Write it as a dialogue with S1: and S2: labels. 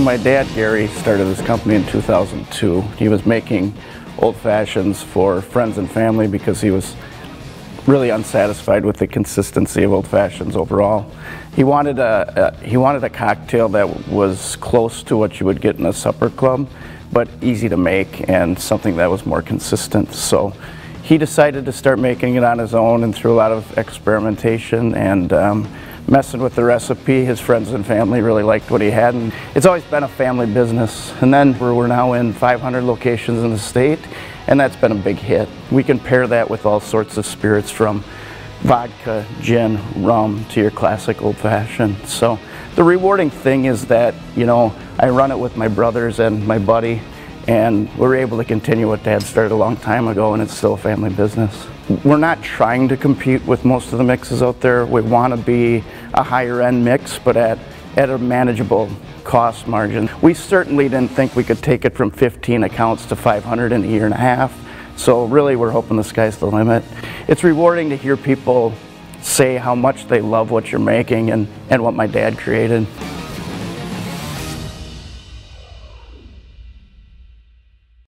S1: My dad, Gary, started this company in 2002. He was making old fashions for friends and family because he was really unsatisfied with the consistency of old fashions overall. He wanted a, a, he wanted a cocktail that was close to what you would get in a supper club, but easy to make and something that was more consistent. So he decided to start making it on his own and through a lot of experimentation and um, messing with the recipe. His friends and family really liked what he had and it's always been a family business. And then we're now in 500 locations in the state and that's been a big hit. We can pair that with all sorts of spirits from vodka, gin, rum to your classic old fashioned. So the rewarding thing is that, you know, I run it with my brothers and my buddy and we're able to continue what dad started a long time ago and it's still a family business. We're not trying to compete with most of the mixes out there. We want to be a higher end mix but at, at a manageable cost margin. We certainly didn't think we could take it from 15 accounts to 500 in a year and a half. So really we're hoping the sky's the limit. It's rewarding to hear people say how much they love what you're making and, and what my dad created.